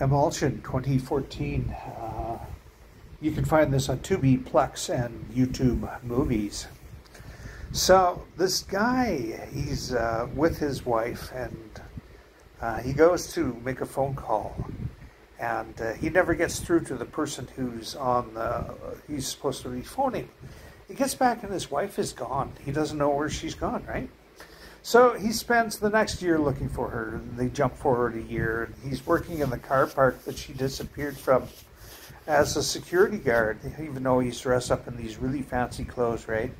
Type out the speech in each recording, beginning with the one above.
Emulsion 2014. Uh, you can find this on Tubi, Plex, and YouTube movies. So this guy, he's uh, with his wife, and uh, he goes to make a phone call, and uh, he never gets through to the person who's on the he's supposed to be phoning. He gets back, and his wife is gone. He doesn't know where she's gone, right? So he spends the next year looking for her. They jump forward a year. He's working in the car park that she disappeared from as a security guard, even though he's dressed up in these really fancy clothes, right?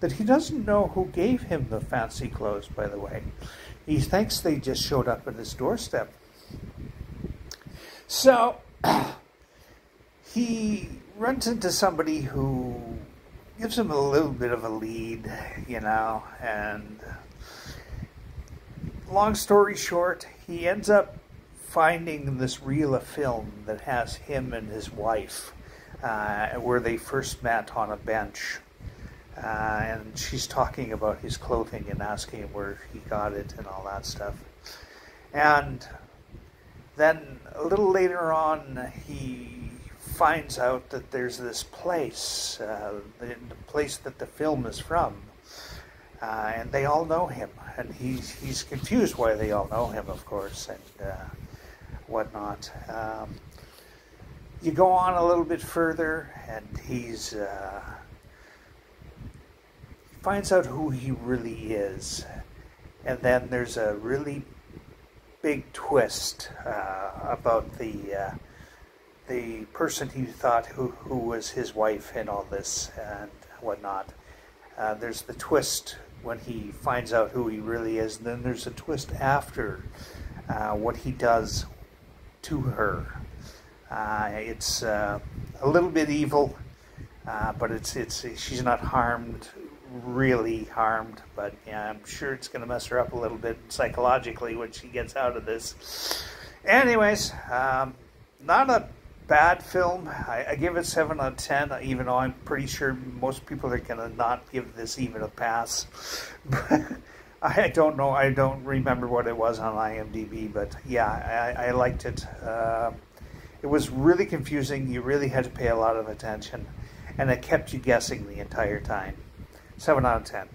That he doesn't know who gave him the fancy clothes, by the way. He thinks they just showed up at his doorstep. So he runs into somebody who gives him a little bit of a lead, you know, and long story short, he ends up finding this reel of film that has him and his wife, uh, where they first met on a bench. Uh, and she's talking about his clothing and asking him where he got it and all that stuff. And then a little later on, he finds out that there's this place, uh, the, the place that the film is from, uh, and they all know him, and he's he's confused why they all know him, of course, and uh, whatnot. Um, you go on a little bit further, and he's uh, finds out who he really is, and then there's a really big twist uh, about the uh, the person he thought who who was his wife and all this and whatnot. Uh, there's the twist when he finds out who he really is. And then there's a twist after uh, what he does to her. Uh, it's uh, a little bit evil, uh, but it's it's she's not harmed, really harmed. But yeah, I'm sure it's going to mess her up a little bit psychologically when she gets out of this. Anyways, um, not a bad film. I, I, give it 7 out of 10, even though I'm pretty sure most people are going to not give this even a pass. I don't know. I don't remember what it was on IMDb, but yeah, I, I liked it. Uh, it was really confusing. You really had to pay a lot of attention, and it kept you guessing the entire time. 7 out of 10.